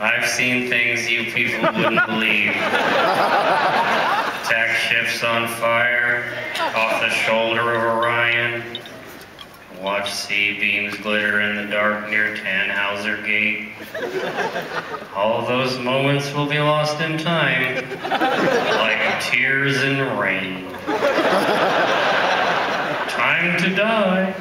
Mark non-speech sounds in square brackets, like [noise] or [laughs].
I've seen things you people wouldn't [laughs] believe. Attack ships on fire, off the shoulder of Orion. Watch C-beams glitter in the dark near Tannhauser Gate. All those moments will be lost in time, like tears in rain. Time to die.